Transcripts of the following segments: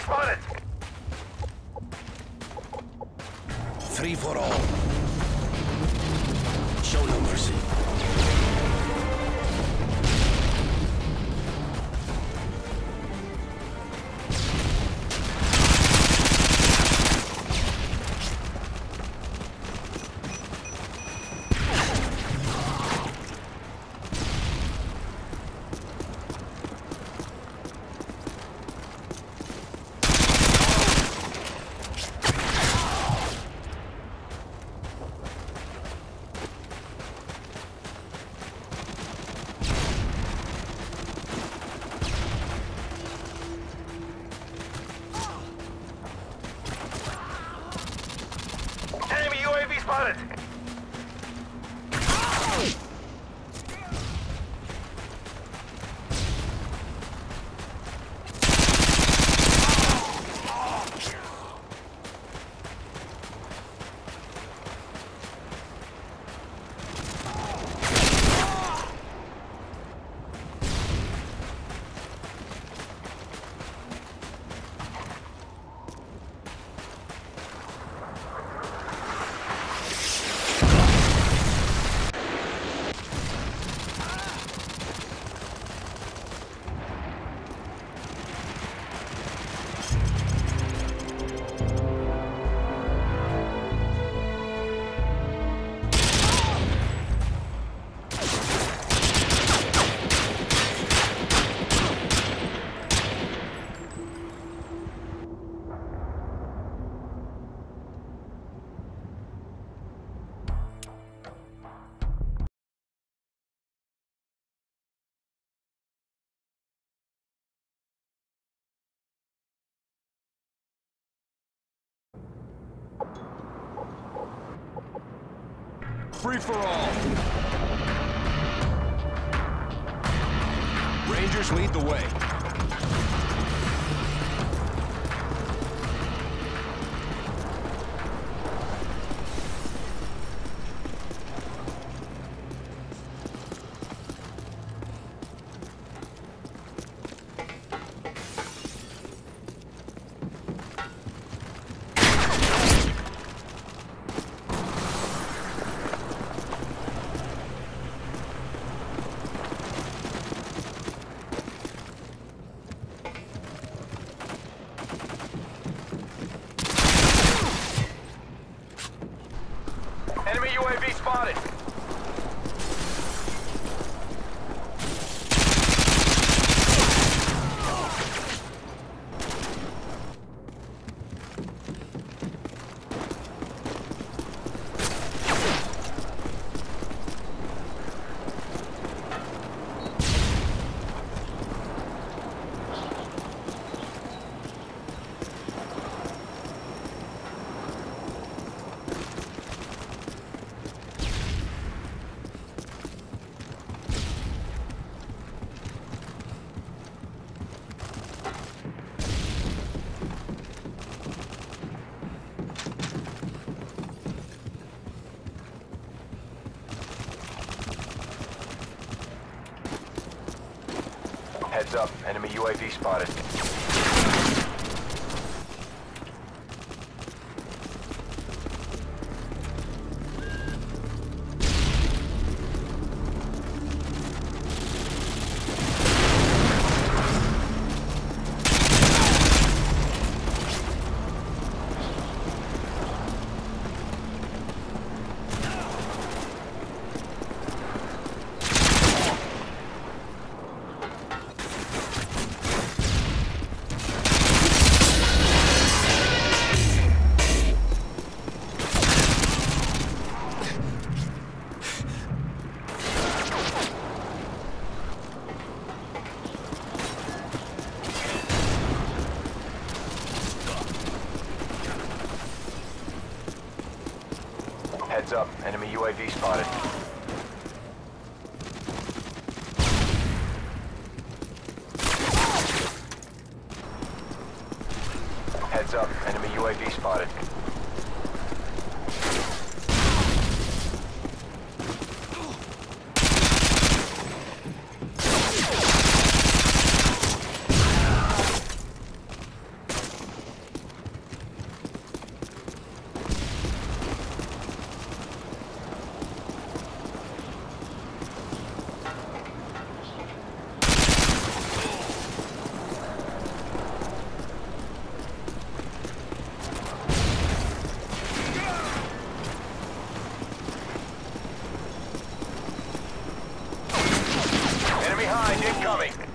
spotted. Free for all. Show no mercy. Free for all. Rangers lead the way. Enemy UAV spotted. Heads up, enemy UAV spotted. Heads up, enemy UAV spotted. Heads up, enemy UAV spotted. Enemy.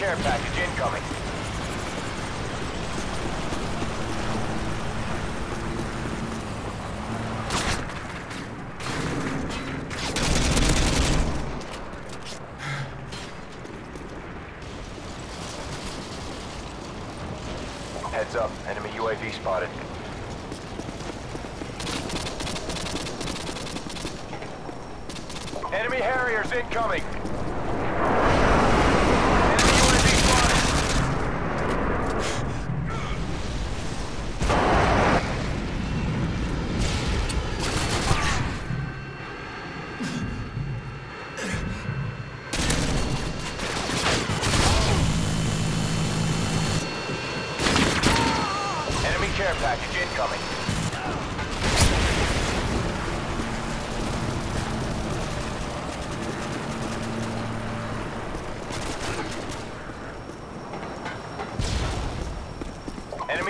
Care package incoming. Heads up, enemy UAV spotted. Enemy Harriers incoming! Enemy UAV spotted! Enemy care package incoming. Enemy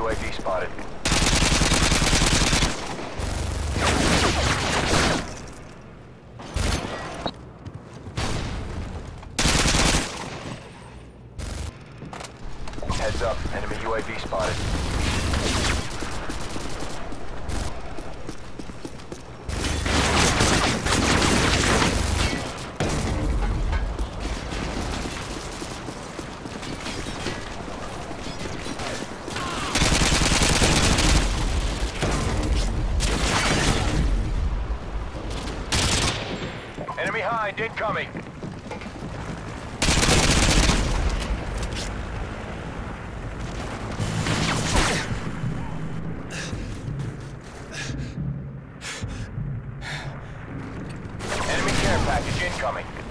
UAV spotted. Heads up, enemy UAV spotted. Enemy incoming. Enemy care package incoming.